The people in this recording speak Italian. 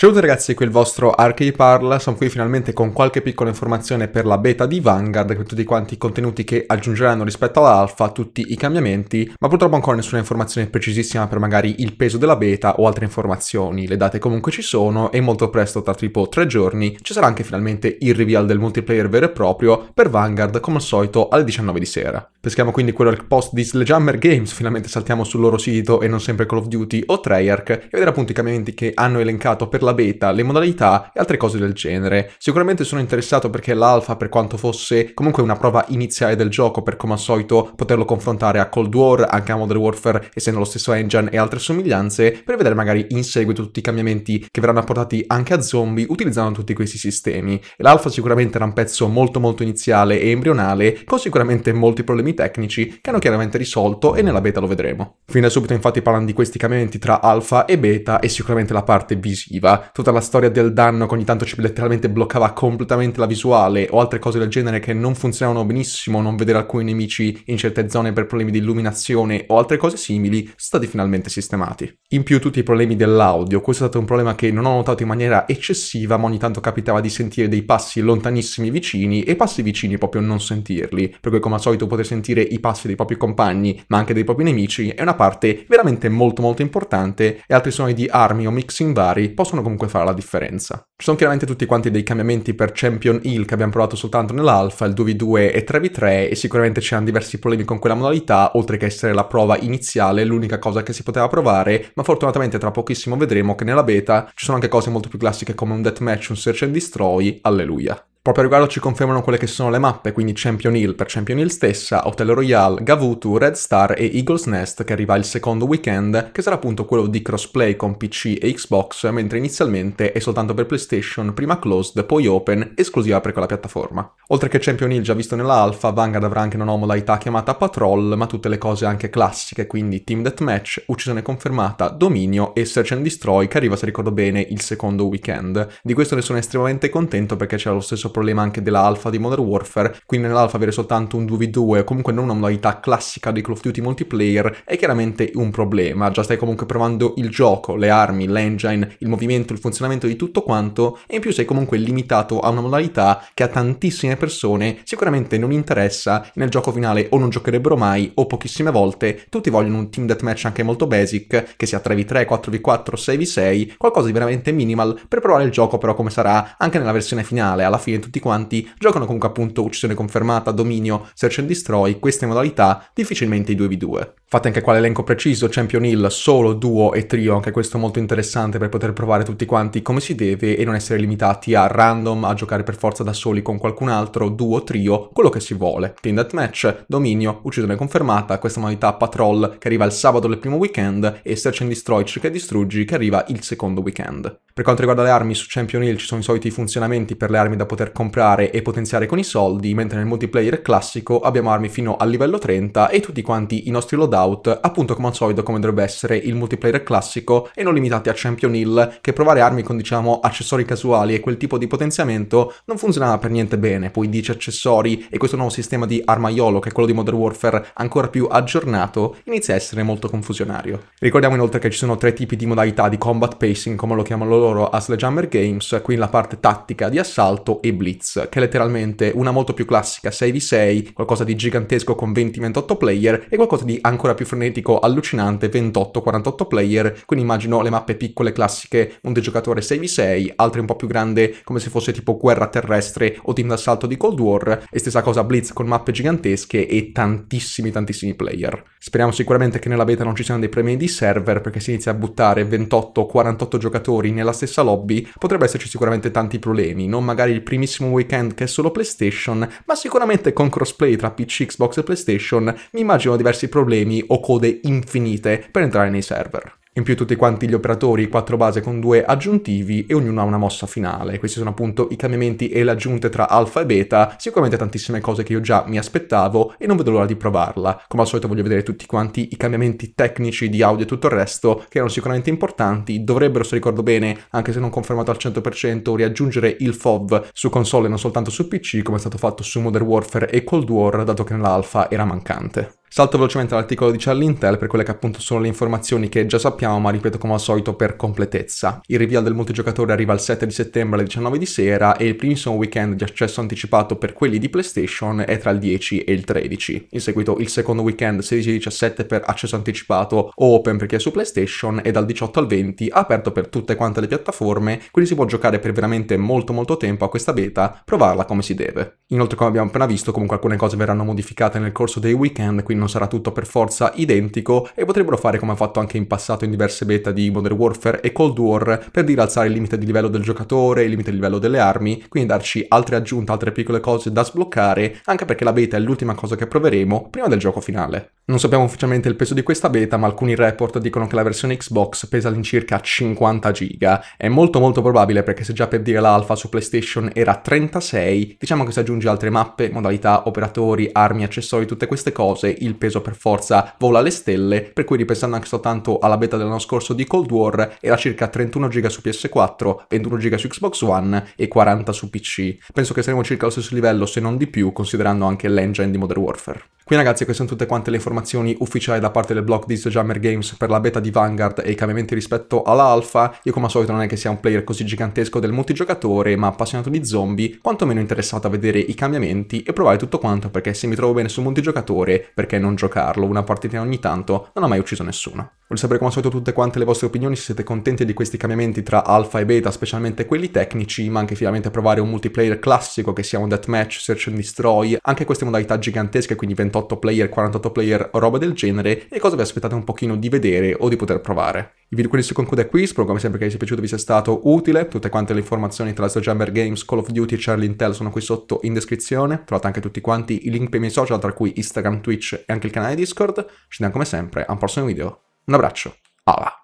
Ciao ragazzi, qui il vostro Arcade Parla, sono qui finalmente con qualche piccola informazione per la beta di Vanguard, con tutti quanti i contenuti che aggiungeranno rispetto all'alfa, tutti i cambiamenti, ma purtroppo ancora nessuna informazione precisissima per magari il peso della beta o altre informazioni. Le date comunque ci sono e molto presto, tra tipo tre giorni, ci sarà anche finalmente il reveal del multiplayer vero e proprio per Vanguard, come al solito alle 19 di sera. Peschiamo quindi quello del post di Sledgehammer Games, finalmente saltiamo sul loro sito e non sempre Call of Duty o Treyarch, e vedere appunto i cambiamenti che hanno elencato per la la beta, le modalità e altre cose del genere. Sicuramente sono interessato perché l'alfa, per quanto fosse comunque una prova iniziale del gioco, per come al solito poterlo confrontare a Cold War, anche a Modern Warfare, essendo lo stesso engine e altre somiglianze, per vedere magari in seguito tutti i cambiamenti che verranno apportati anche a zombie utilizzando tutti questi sistemi. L'alfa sicuramente era un pezzo molto molto iniziale e embrionale, con sicuramente molti problemi tecnici che hanno chiaramente risolto e nella beta lo vedremo. Fin da subito infatti parlano di questi cambiamenti tra alfa e beta e sicuramente la parte visiva tutta la storia del danno che ogni tanto ci letteralmente bloccava completamente la visuale o altre cose del genere che non funzionavano benissimo, non vedere alcuni nemici in certe zone per problemi di illuminazione o altre cose simili, sono stati finalmente sistemati. In più tutti i problemi dell'audio, questo è stato un problema che non ho notato in maniera eccessiva, ma ogni tanto capitava di sentire dei passi lontanissimi vicini e passi vicini proprio non sentirli, per cui come al solito poter sentire i passi dei propri compagni, ma anche dei propri nemici, è una parte veramente molto molto importante e altri suoni di armi o mixing vari possono comunque fare la differenza. Ci sono chiaramente tutti quanti dei cambiamenti per Champion Hill che abbiamo provato soltanto nell'alfa, il 2v2 e 3v3 e sicuramente c'erano diversi problemi con quella modalità, oltre che essere la prova iniziale, l'unica cosa che si poteva provare, ma fortunatamente tra pochissimo vedremo che nella beta ci sono anche cose molto più classiche come un deathmatch, un search and destroy, alleluia. Proprio a riguardo ci confermano quelle che sono le mappe, quindi Champion Hill per Champion Hill stessa, Hotel Royale, Gavutu, Red Star e Eagle's Nest che arriva il secondo weekend, che sarà appunto quello di crossplay con PC e Xbox, mentre inizialmente è soltanto per PlayStation, prima closed, poi open, esclusiva per quella piattaforma. Oltre che Champion Hill già visto nella alfa, Vanguard avrà anche una modalità chiamata Patrol, ma tutte le cose anche classiche, quindi Team Deathmatch, uccisione confermata, dominio e Search and Destroy che arriva, se ricordo bene, il secondo weekend. Di questo ne sono estremamente contento perché c'era lo stesso problema anche dell'alfa di Modern Warfare, quindi nell'alfa avere soltanto un 2v2 o comunque non una modalità classica di Call of Duty multiplayer è chiaramente un problema, già stai comunque provando il gioco, le armi, l'engine, il movimento, il funzionamento di tutto quanto e in più sei comunque limitato a una modalità che a tantissime persone sicuramente non interessa nel gioco finale o non giocherebbero mai o pochissime volte, tutti vogliono un team deathmatch anche molto basic, che sia 3v3, 4v4, 6v6, qualcosa di veramente minimal per provare il gioco però come sarà anche nella versione finale, alla fine tutti quanti giocano comunque appunto uccisione confermata, dominio, search and destroy, queste modalità, difficilmente i 2v2. Fate anche qua l'elenco preciso, Champion Hill, solo, duo e trio, anche questo molto interessante per poter provare tutti quanti come si deve e non essere limitati a random, a giocare per forza da soli con qualcun altro, duo, trio, quello che si vuole. Team Deathmatch, dominio, uccisione confermata, questa modalità Patrol che arriva il sabato del primo weekend e Search and Destroy, cerca distruggi che arriva il secondo weekend. Per quanto riguarda le armi, su Champion Hill ci sono i soliti funzionamenti per le armi da poter comprare e potenziare con i soldi, mentre nel multiplayer classico abbiamo armi fino al livello 30 e tutti quanti i nostri loadout, appunto come al solito come dovrebbe essere il multiplayer classico e non limitati a Champion Hill, che provare armi con diciamo accessori casuali e quel tipo di potenziamento non funzionava per niente bene, poi 10 accessori e questo nuovo sistema di armaiolo che è quello di Modern Warfare ancora più aggiornato inizia a essere molto confusionario. Ricordiamo inoltre che ci sono tre tipi di modalità di combat pacing come lo chiamano loro a Sledgehammer Games, quindi la parte tattica di assalto e blitz, che è letteralmente una molto più classica 6v6, qualcosa di gigantesco con 20-28 player e qualcosa di ancora più frenetico, allucinante 28-48 player, quindi immagino le mappe piccole classiche, un giocatore 6v6, altre un po' più grande come se fosse tipo guerra terrestre o team d'assalto di Cold War, e stessa cosa blitz con mappe gigantesche e tantissimi tantissimi player. Speriamo sicuramente che nella beta non ci siano dei premi di server perché si inizia a buttare 28-48 giocatori nella stessa lobby, potrebbe esserci sicuramente tanti problemi, non magari il primissimo weekend che è solo PlayStation, ma sicuramente con crossplay tra PC, Xbox e PlayStation mi immagino diversi problemi o code infinite per entrare nei server. In più tutti quanti gli operatori 4 base con due aggiuntivi e ognuno ha una mossa finale. Questi sono appunto i cambiamenti e le aggiunte tra alfa e beta, sicuramente tantissime cose che io già mi aspettavo e non vedo l'ora di provarla. Come al solito voglio vedere tutti quanti i cambiamenti tecnici di audio e tutto il resto, che erano sicuramente importanti, dovrebbero, se ricordo bene, anche se non confermato al 100%, riaggiungere il FOV su console e non soltanto su PC, come è stato fatto su Modern Warfare e Cold War, dato che nell'alfa era mancante. Salto velocemente all'articolo di Charlie Intel per quelle che appunto sono le informazioni che già sappiamo, ma ripeto come al solito per completezza. Il reveal del multigiocatore arriva il 7 di settembre alle 19 di sera e il primissimo weekend di accesso anticipato per quelli di PlayStation è tra il 10 e il 13. In seguito il secondo weekend 16-17 per accesso anticipato o open per chi è su PlayStation e dal 18 al 20 aperto per tutte quante le piattaforme, quindi si può giocare per veramente molto molto tempo a questa beta, provarla come si deve. Inoltre come abbiamo appena visto comunque alcune cose verranno modificate nel corso dei weekend, quindi non sarà tutto per forza identico e potrebbero fare come ha fatto anche in passato in diverse beta di Modern Warfare e Cold War per dire alzare il limite di livello del giocatore, il limite di livello delle armi, quindi darci altre aggiunte, altre piccole cose da sbloccare, anche perché la beta è l'ultima cosa che proveremo prima del gioco finale. Non sappiamo ufficialmente il peso di questa beta, ma alcuni report dicono che la versione Xbox pesa all'incirca 50 giga. È molto molto probabile perché se già per dire l'alfa su PlayStation era 36, diciamo che se aggiungi altre mappe, modalità, operatori, armi, accessori, tutte queste cose, il peso per forza vola alle stelle, per cui ripensando anche soltanto alla beta dell'anno scorso di Cold War, era circa 31 giga su PS4, 21 giga su Xbox One e 40 su PC. Penso che saremo circa allo stesso livello, se non di più, considerando anche l'engine di Modern Warfare. Qui ragazzi queste sono tutte quante le informazioni ufficiali da parte del blog di Jammer Games per la beta di Vanguard e i cambiamenti rispetto all'alfa. Io come al solito non è che sia un player così gigantesco del multigiocatore, ma appassionato di zombie, quantomeno interessato a vedere i cambiamenti e provare tutto quanto perché se mi trovo bene sul multigiocatore, perché non giocarlo? Una partita ogni tanto non ha mai ucciso nessuno. Voglio sapere come al solito tutte quante le vostre opinioni, se siete contenti di questi cambiamenti tra alfa e beta, specialmente quelli tecnici, ma anche finalmente provare un multiplayer classico che sia un deathmatch, search and destroy, anche queste modalità gigantesche, quindi 28 28 player, 48 player roba del genere e cosa vi aspettate un pochino di vedere o di poter provare. Il video quindi si conclude qui, spero come sempre che vi sia piaciuto e vi sia stato utile, tutte quante le informazioni tra Jammer Games, Call of Duty e Charlie Intel sono qui sotto in descrizione, trovate anche tutti quanti i link per i miei social tra cui Instagram, Twitch e anche il canale Discord, ci vediamo come sempre a un prossimo video, un abbraccio, alla!